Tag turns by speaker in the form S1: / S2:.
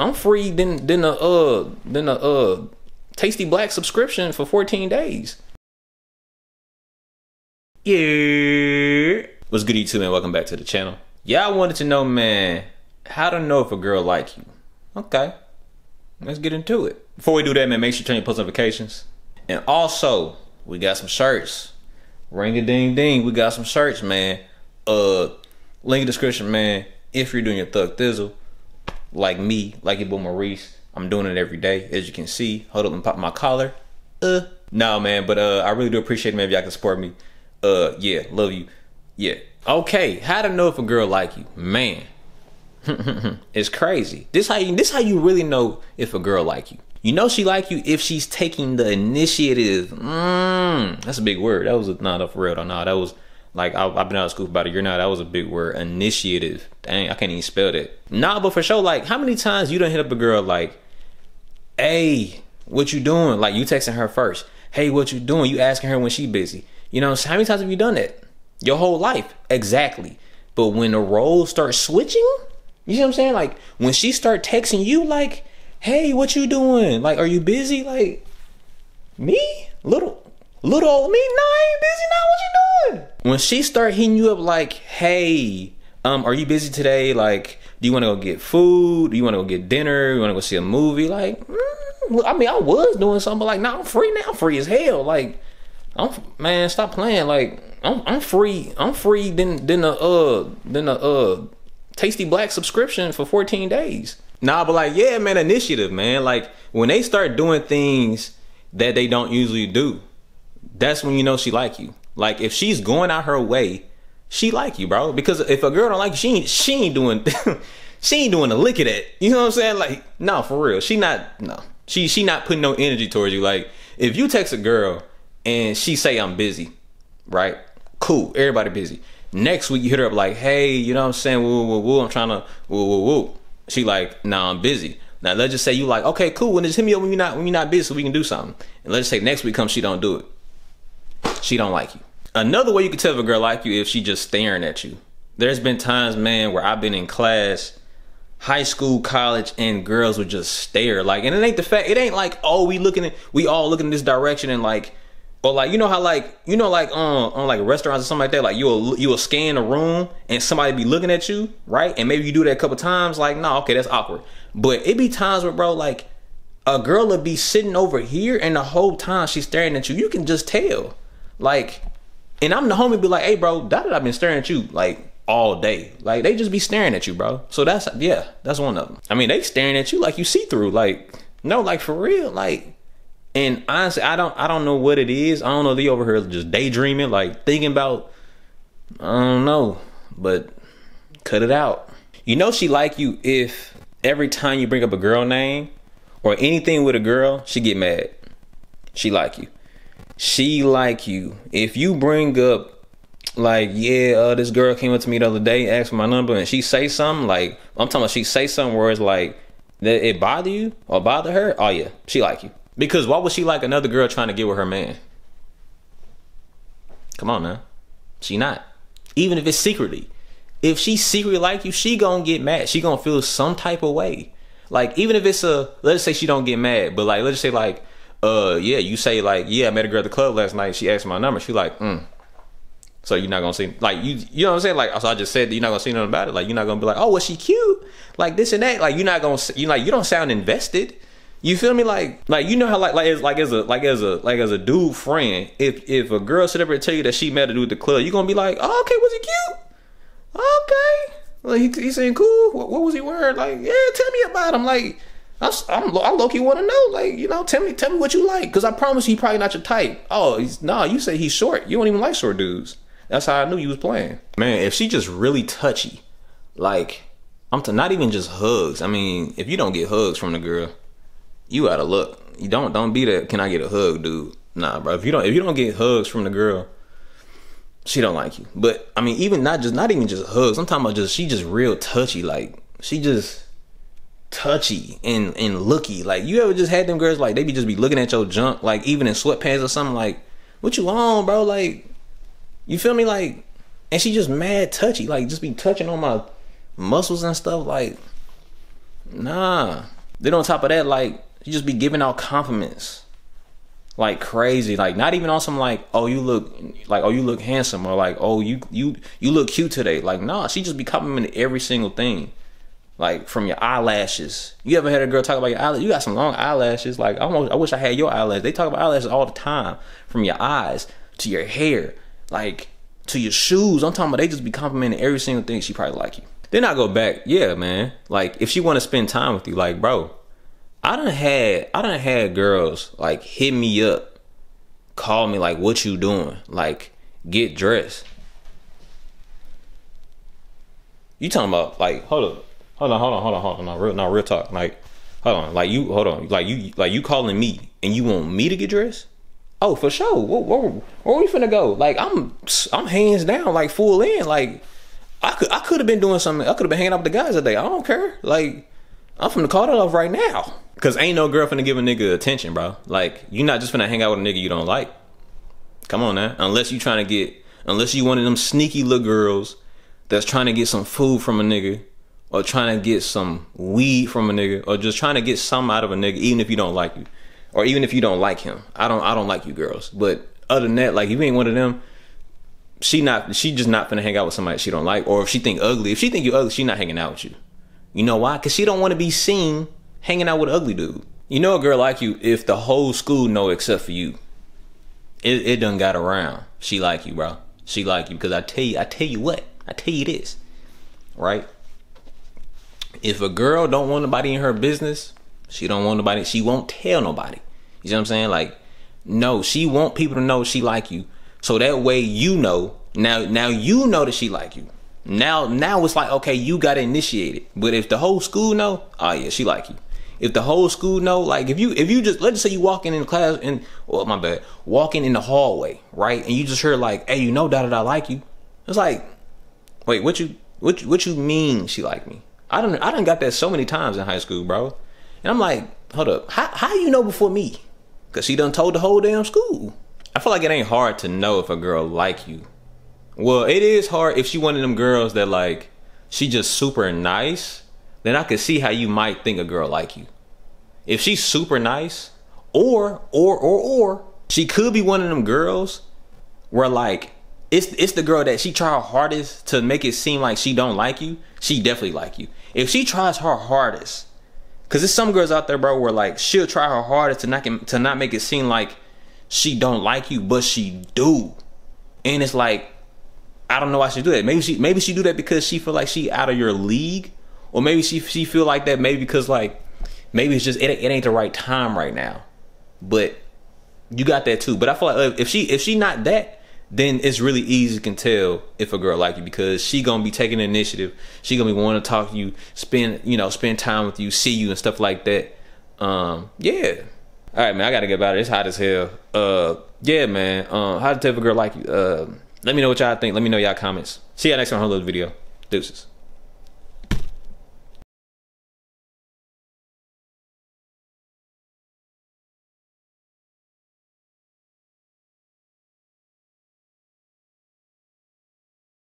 S1: I'm free than than a uh than a uh tasty black subscription for 14 days. Yeah. What's good YouTube man? Welcome back to the channel. Y'all wanted to know, man, how to know if a girl like you. Okay. Let's get into it. Before we do that, man, make sure you turn your post notifications. And also, we got some shirts. Ring a ding ding. We got some shirts, man. Uh link in the description, man. If you're doing your thug thizzle, like me, like your boy Maurice, I'm doing it every day, as you can see. Hold up and pop my collar. Uh no man, but uh I really do appreciate it, man, if y'all can support me. Uh yeah, love you. Yeah. Okay, how to know if a girl like you? Man. it's crazy. This how you this how you really know if a girl like you. You know she like you if she's taking the initiative. Mm, that's a big word. That was not for real though. Nah, that was like I, have been out of school for about a year now. That was a big word. Initiative. Dang, I can't even spell that. Nah, but for sure, like how many times you don't hit up a girl like, "Hey, what you doing?" Like you texting her first. "Hey, what you doing?" You asking her when she busy. You know, how many times have you done that? Your whole life, exactly. But when the roles start switching, you see what I'm saying? Like when she start texting you, like, "Hey, what you doing? Like, are you busy?" Like, me, little, little old me. No, I ain't busy now. What you doing? When she start hitting you up, like, "Hey, um, are you busy today? Like, do you want to go get food? Do you want to go get dinner? You want to go see a movie? Like, mm, I mean, I was doing something, but like, now nah, I'm free now. I'm free as hell. Like, I'm man, stop playing. Like, I'm I'm free. I'm free. Then then a uh then a uh tasty black subscription for 14 days. Nah, but like, yeah, man, initiative, man. Like when they start doing things that they don't usually do, that's when you know she like you. Like if she's going out her way, she like you, bro. Because if a girl don't like you, she ain't, she ain't doing she ain't doing a lick of that. You know what I'm saying? Like, no, for real. She not no. She she not putting no energy towards you. Like, if you text a girl and she say I'm busy, right? Cool, everybody busy. Next week you hit her up like, hey, you know what I'm saying? Woo, woo, woo. I'm trying to woo, woo, woo. She like, nah, I'm busy. Now let's just say you like, okay, cool. When just hit me up when you're not when you're not busy, so we can do something. And let's just say next week comes, she don't do it. She don't like you. Another way you can tell if a girl like you if she just staring at you. There's been times, man, where I've been in class, high school, college, and girls would just stare. Like, and it ain't the fact. It ain't like, oh, we looking at, we all looking in this direction, and like or like you know how like you know like um on like restaurants or something like that like you'll you'll scan a room and somebody be looking at you right and maybe you do that a couple times like no okay that's awkward but it be times where bro like a girl will be sitting over here and the whole time she's staring at you you can just tell like and I'm the homie be like hey bro that I've been staring at you like all day like they just be staring at you bro so that's yeah that's one of them I mean they staring at you like you see through like no like for real like and honestly, I don't I don't know what it is. I don't know they over here just daydreaming, like thinking about I don't know. But cut it out. You know she like you if every time you bring up a girl name or anything with a girl, she get mad. She like you. She like you. If you bring up like, yeah, uh, this girl came up to me the other day, asked for my number, and she say something like, I'm talking about she say something where it's like that it bother you or bother her. Oh yeah, she like you. Because why would she like another girl trying to get with her man? Come on now. She not. Even if it's secretly. If she secretly like you, she gonna get mad. She gonna feel some type of way. Like even if it's a let's say she don't get mad, but like let's say like uh yeah, you say like, yeah, I met a girl at the club last night, she asked my number, she like, mm. So you're not gonna see like you you know what I'm saying? Like so I just said you're not gonna see nothing about it. Like you're not gonna be like, oh, was she cute? Like this and that. Like you're not gonna you like you don't sound invested. You feel me? Like, like you know how like like as like as a like as a like as a dude friend, if if a girl up and tell you that she met a dude at the club, you gonna be like, oh, okay, was he cute? Okay, well, he he saying cool. What, what, was he wearing? Like, yeah, tell me about him. Like, I'm I'm I low key want to know. Like, you know, tell me tell me what you like, cause I promise you, probably not your type. Oh, he's nah. You say he's short. You don't even like short dudes. That's how I knew you was playing. Man, if she just really touchy, like I'm to not even just hugs. I mean, if you don't get hugs from the girl you out of luck. You don't don't be that. Can I get a hug, dude? Nah, bro. If you don't if you don't get hugs from the girl, she don't like you. But I mean, even not just not even just hugs. I'm talking about just she just real touchy. Like she just touchy and and looky. Like you ever just had them girls like they be just be looking at your junk like even in sweatpants or something. Like what you on, bro? Like you feel me? Like and she just mad touchy. Like just be touching on my muscles and stuff. Like Nah. Then on top of that, like you just be giving out compliments like crazy. Like not even on some like, oh you look like oh you look handsome or like oh you you you look cute today. Like nah, she just be complimenting every single thing. Like from your eyelashes. You ever had a girl talk about your eyelashes? You got some long eyelashes. Like I almost I wish I had your eyelashes. They talk about eyelashes all the time. From your eyes to your hair, like to your shoes. I'm talking about they just be complimenting every single thing. She probably like you. Then I go back, yeah, man. Like if she want to spend time with you, like bro, I done had I done had girls like hit me up, call me like, "What you doing?" Like, get dressed. You talking about like, hold up, hold on, hold on, hold on, hold on, no, real, no, real talk. Like, hold on, like you, hold on, like you, like you calling me and you want me to get dressed? Oh, for sure. Where, where, where we finna go? Like, I'm, I'm hands down, like full in. Like, I could, I could have been doing something. I could have been hanging out with the guys today. I don't care. Like, I'm finna call that off right now. Cause ain't no girl finna give a nigga attention, bro. Like you not just finna hang out with a nigga you don't like. Come on now. Unless you trying to get, unless you one of them sneaky little girls that's trying to get some food from a nigga, or trying to get some weed from a nigga, or just trying to get some out of a nigga, even if you don't like you, or even if you don't like him. I don't, I don't like you girls. But other than that, like if you ain't one of them, she not, she just not finna hang out with somebody she don't like, or if she think ugly, if she think you ugly, she not hanging out with you. You know why? Cause she don't want to be seen hanging out with ugly dude. You know a girl like you if the whole school know except for you. It it done got around. She like you, bro. She like you because I tell you, I tell you what, I tell you this, right? If a girl don't want nobody in her business, she don't want nobody. She won't tell nobody. You know what I'm saying? Like, no, she want people to know she like you, so that way you know. Now, now you know that she like you. Now, now it's like okay, you got to initiate it. But if the whole school know, oh yeah, she like you if the whole school know, like if you if you just let's say you walking in class and well oh, my bad, walking in the hallway, right, and you just hear like, hey, you know da da da like you. It's like, wait, what you what what you mean she like me? I don't I done got that so many times in high school, bro. And I'm like, hold up, how how you know before me? Cause she done told the whole damn school. I feel like it ain't hard to know if a girl like you. Well, it is hard if she one of them girls that like she just super nice then I could see how you might think a girl like you. If she's super nice, or or or or she could be one of them girls where like it's it's the girl that she try her hardest to make it seem like she don't like you. She definitely like you. If she tries her hardest, cause there's some girls out there, bro, where like she'll try her hardest to not to not make it seem like she don't like you, but she do. And it's like I don't know why she do that. Maybe she maybe she do that because she feel like she out of your league or maybe she she feel like that maybe because like maybe it's just it, it ain't the right time right now but you got that too but i feel like if she if she not that then it's really easy to tell if a girl like you because she gonna be taking initiative. She gonna be wanting to talk to you spend you know spend time with you see you and stuff like that. Um yeah. All right man i gotta get about it. It's hot as hell. Uh yeah man. Uh how to tell if a girl like you? Uh let me know what y'all think. Let me know y'all comments. See y'all next time on another video. Deuces